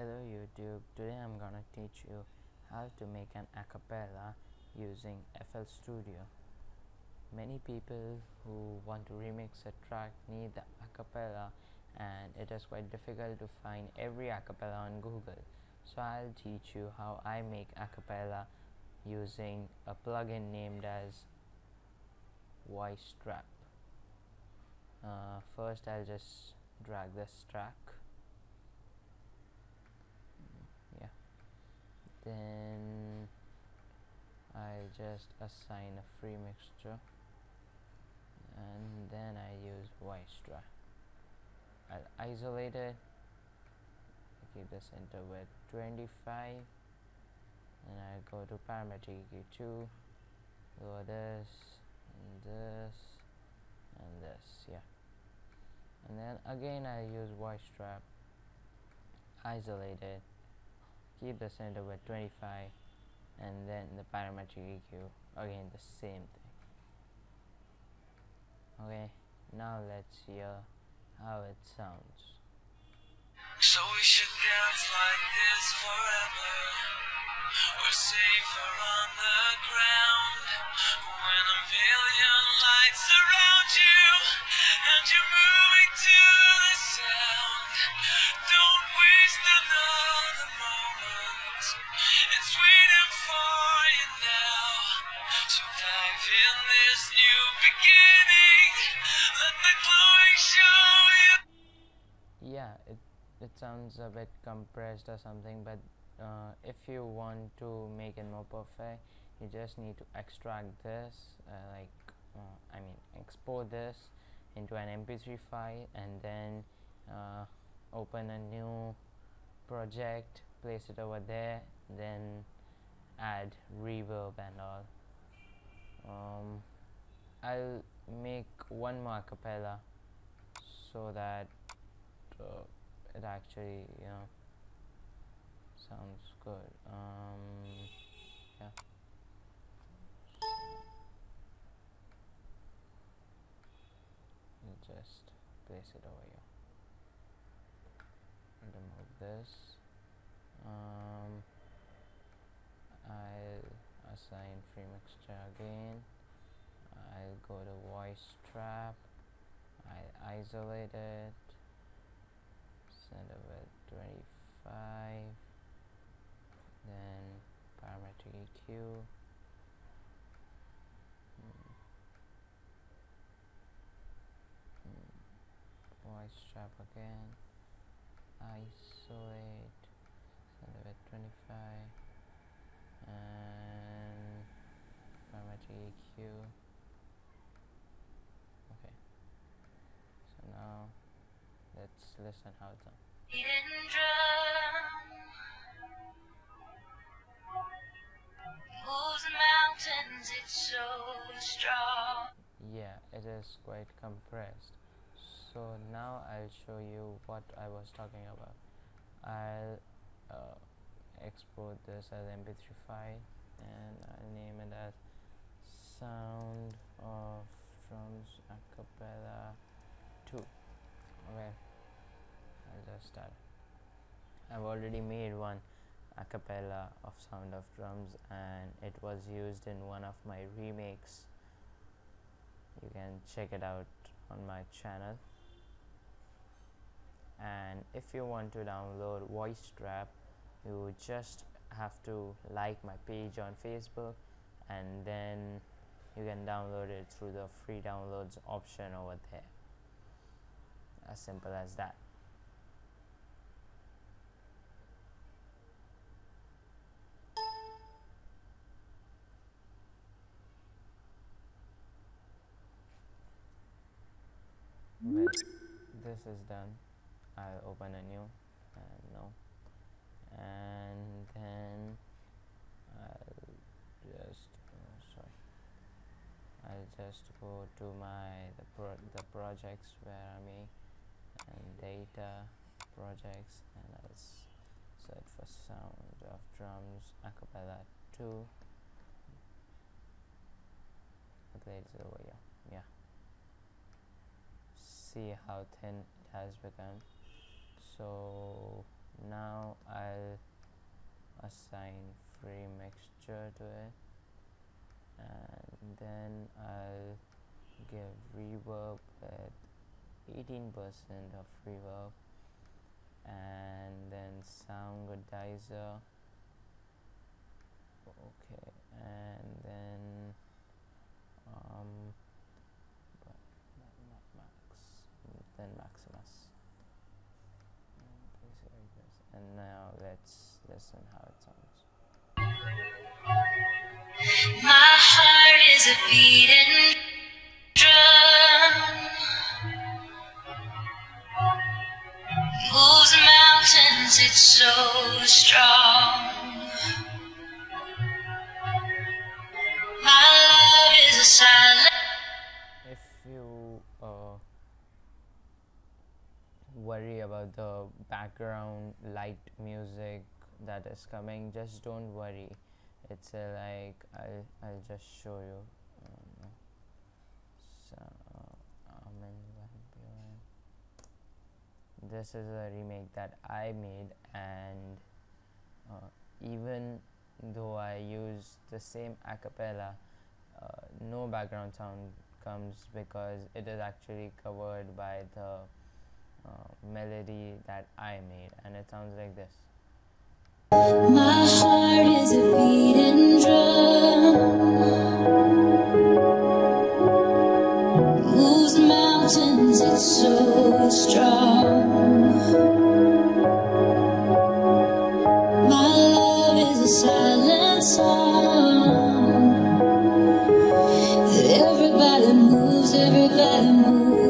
Hello YouTube, today I'm gonna teach you how to make an acapella using FL Studio. Many people who want to remix a track need the acapella and it is quite difficult to find every acapella on Google. So I'll teach you how I make acapella using a plugin named as Voice Trap. Uh, first I'll just drag this track then I just assign a free mixture and then I use trap I'll isolate it keep the center with 25 and I go to parametric EQ2 go this and this and this yeah. And then again I use trap isolate it keep the center with 25 and then the parametric EQ again the same thing. Okay now let's hear how it sounds. So we should dance like this forever. We're safer on the ground. When a million lights surround you and you're moving to the sound yeah it it sounds a bit compressed or something but uh, if you want to make it more perfect you just need to extract this uh, like uh, I mean export this into an mp3 file and then uh, open a new project place it over there then add reverb and all. Um, I'll make one more acapella so that uh, it actually know sounds good. Um, yeah. Just place it over here. Remove this. Um, I'll assign free mixture again. I'll go to voice trap. I isolate it center with 25 then parametric EQ hmm. Hmm. Trap again isolate center with 25 and parametric EQ okay so now let's listen how it's done. Hidden drum moves the mountains, it's so strong. Yeah, it is quite compressed. So now I'll show you what I was talking about. I'll uh, export this as mp3 file and I'll name it as sound of drums acapella 2 okay I'll just start. I've already made one a cappella of sound of drums and it was used in one of my remakes. You can check it out on my channel and if you want to download Voicetrap you just have to like my page on facebook and then you can download it through the free downloads option over there. As simple as that. This is done I'll open a new and no. And then I'll just oh, sorry. I'll just go to my the, pro the projects where I make and data projects and I'll search for sound of drums acapella 2 okay it's over here yeah see how thin it has become so now I'll assign free mixture to it. And then I'll give reverb with 18% of reverb. And then Soundgoodizer okay and then um but not not max. Then maximus and now let's listen how it sounds My heart is a beating drum. Moves mountains, it's so strong. My love is a silent. if you uh, worry about the background light music that is coming just don't worry. It's uh, like I'll, I'll just show you. Um, so this is a remake that I made and uh, even though I use the same acapella uh, no background sound comes because it is actually covered by the uh, melody that I made and it sounds like this My heart is a beating drum. Moves mountains, it's so strong. My love is a silent song everybody moves, everybody moves.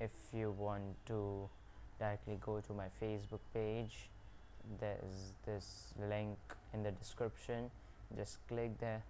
if you want to directly go to my facebook page there's this link in the description. Just click there